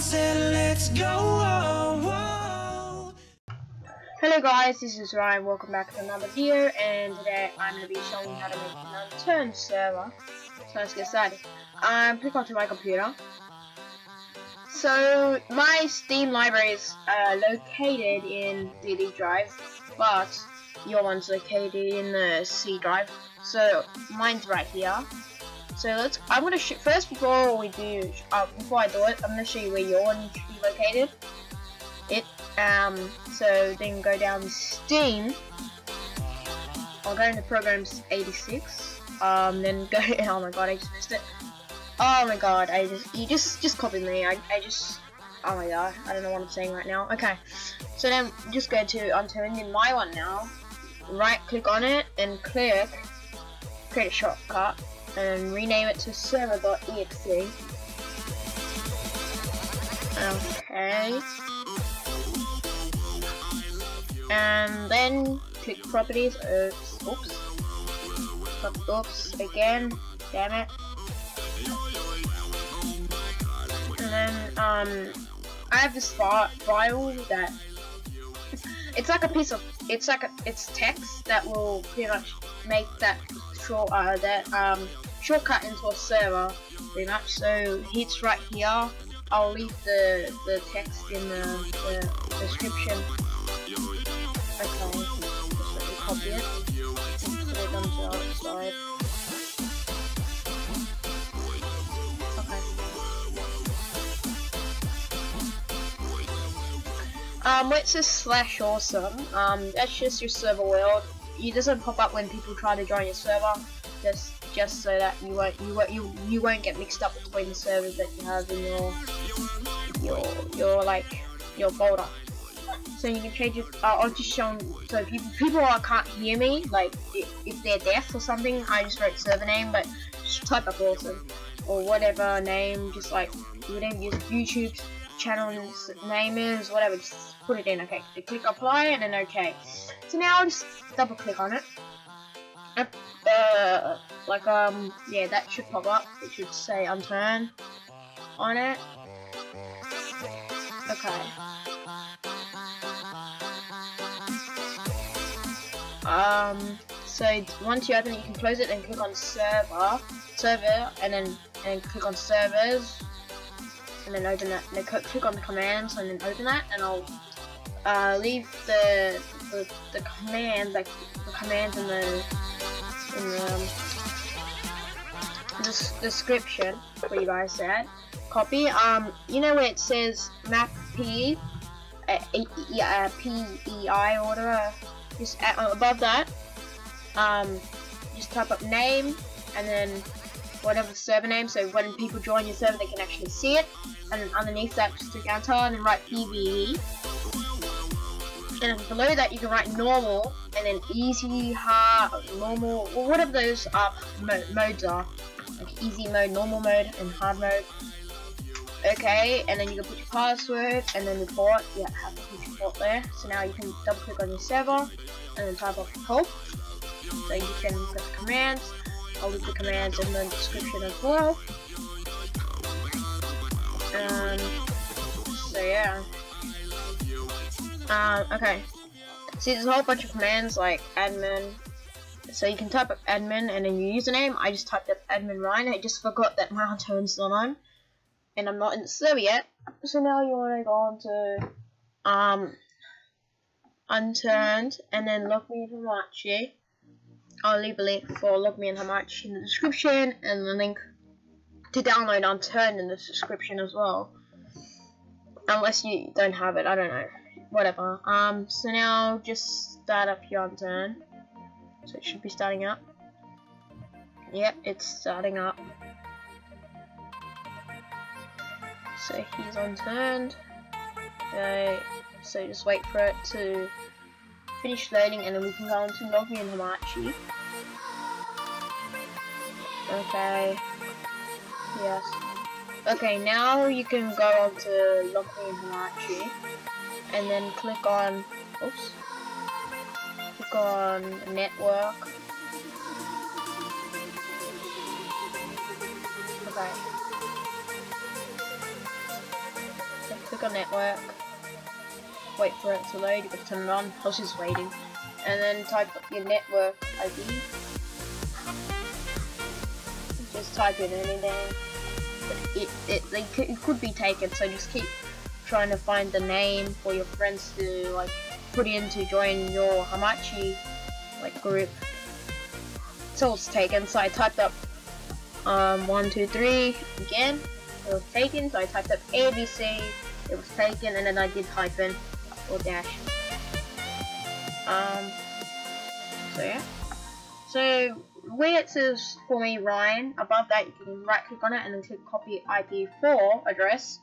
Said, let's go. Hello guys, this is Ryan, welcome back to another video, and today I'm going to be showing you how to make an unturned server. So let's get started. Um, click onto my computer. So, my Steam library is uh, located in the D drive, but your one's located in the C drive. So, mine's right here. So let's, I'm to, show first before we do, uh, before I do it, I'm to show you where your one should be located. It, um, so then go down Steam. I'll go into Programs 86. Um, then go. Oh my god, I just missed it. Oh my god, I just you just just copy me. I I just. Oh my god, I don't know what I'm saying right now. Okay, so then just go to unturned in my one now. Right click on it and click create a shortcut and rename it to server.exe. Okay and then click properties oops oops oops again damn it and then um I have this file that it's like a piece of it's like a it's text that will pretty much make that short uh, that um shortcut into a server pretty much so it's right here I'll leave the the text in the, the description Okay, just copy it put it onto the outside. Um, says slash awesome, um, that's just your server world. It doesn't pop up when people try to join your server. Just, just so that you won't, you won't, you, you won't get mixed up between the servers that you have in your, your, your like, your folder so you can change it. Uh, I'll just show so people people can't hear me, like if they're deaf or something, I just wrote server name, but just type up awesome or whatever name, just like whatever your YouTube channel's name is, whatever, just put it in. Okay, so click apply and then okay. So now I'll just double click on it. Uh, like um, yeah, that should pop up. It should say unturn on it. Okay. Um, so once you open it, you can close it and click on server, server, and then and click on servers, and then open that. And then click on the commands and then open that, and I'll uh, leave the, the the command like the commands and the in the, um, the description for you guys said. Copy. Um, you know where it says map p, uh, uh, p e i or whatever just at, uh, above that, um, just type up name and then whatever server name, so when people join your server they can actually see it, and underneath that just click enter and then write PVE. And below that you can write normal, and then easy, hard, normal, or whatever those uh, mo modes are. Like easy mode, normal mode, and hard mode. Okay, and then you can put your password, and then report. Yeah, have to put your port there. So now you can double click on your server, and then type up help. So you can put the commands. I'll leave the commands in the description as well. Um, so yeah. Um, okay. See, there's a whole bunch of commands like admin. So you can type up admin and then your username. I just typed up admin Ryan. I just forgot that my turn's not on. And I'm not in the server yet. So now you want to go on to um, unturned and then Logmein Hamachi. I'll leave a link for Logmein Hamachi in the description and the link to download unturned in the description as well. Unless you don't have it, I don't know. Whatever. Um so now just start up your turn. So it should be starting up. Yep, it's starting up. So he's unturned. Okay. So just wait for it to finish loading and then we can go on to Logmein Hamachi. Okay. Yes. Okay, now you can go on to Logmein Hamachi and then click on oops. Click on network. Okay. click on network. Wait for it to load. You can turn it on. Just waiting, and then type your network ID. Just type in anything. It it, it, could, it could be taken, so just keep trying to find the name for your friends to like put in to join your Hamachi like group. So it's taken, so I typed up um, one, two, three again. It was taken, so I typed up ABC. It was taken, and then I did hyphen or dash. Um. So yeah. So where it says for me Ryan, above that you can right click on it and then click copy IP4 address.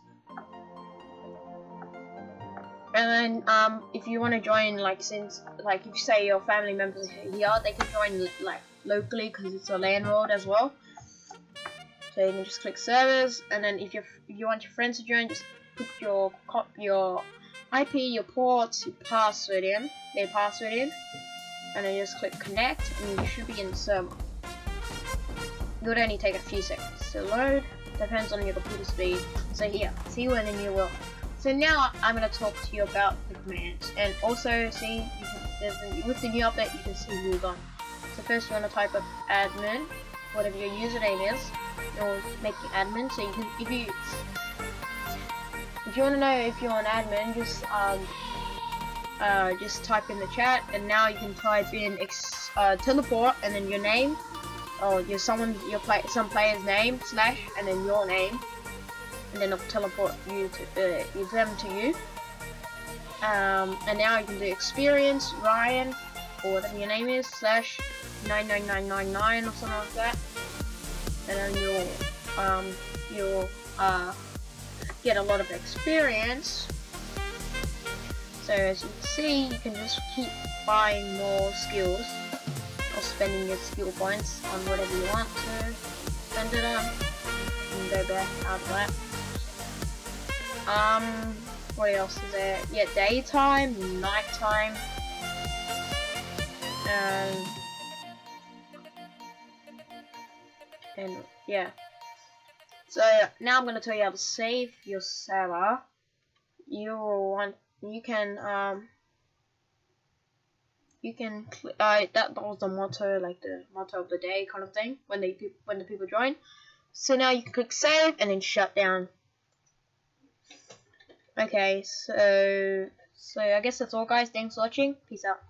And then um, if you want to join, like since like if you say your family members here, they can join like locally because it's a LAN world as well. So you can just click servers, and then if you if you want your friends to join, just put your your IP, your ports, your password in, their password in, and then just click connect, and you should be in the server. It would only take a few seconds to load, depends on your computer speed. So here, see you in your world. So now I'm going to talk to you about the commands, and also see with the new update you can see move on. So first you want to type up admin, whatever your username is, it'll make you admin. So you can, if you if you want to know if you're an admin, just um, uh, just type in the chat, and now you can type in ex uh, teleport and then your name, or your someone your play some player's name slash and then your name, and then it'll teleport you to uh, them to you. Um, and now you can do experience Ryan or whatever your name is slash 99999 or something like that, and then you'll um you'll uh get a lot of experience. So as you can see, you can just keep buying more skills or spending your skill points on whatever you want to spend it on and go back after that. Um, what else is there? Yeah, daytime, nighttime, and and yeah. So now I'm going to tell you how to save your server. You will want you can um you can uh that was the motto like the motto of the day kind of thing when they when the people join. So now you can click save and then shut down. Okay, so so I guess that's all guys. Thanks for watching. Peace out.